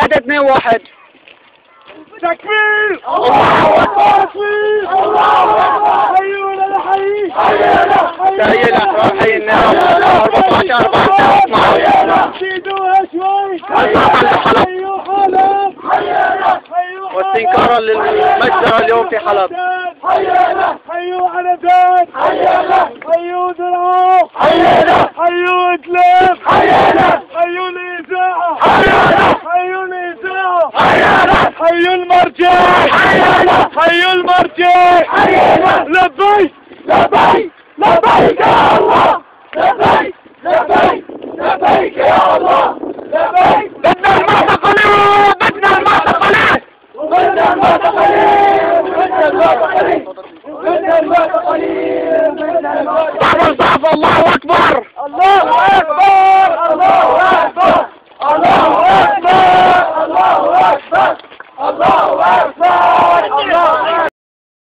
هذا اثنين واحد تكبير الله. تكبير الله أكبر حيونا لحي حيونا تحية حينا 14 14 12 زيدوها شوي. حيو حلب حيونا واستنكارا للمجزرة اليوم في حلب حيونا حيو عنبان حيونا حيو درعا حيونا حيو ادلب حيونا حيو الاذاعه حيونا حيو الاذاعه حيو المرجع! حيونا حيو المرجع! حيونا لبيك! لبيك! لبيك يا الله! لبيك! لبيك! لبيك يا الله! لبيك! بدنا المعتقلين بدنا المعتقلين بدنا المعتقلين بدنا المعتقلين بدنا المعتقلين بدنا المعتقلين صعب الله أكبر! الله أكبر! الله أكبر! الله أكبر! الله أكبر! الله أكبر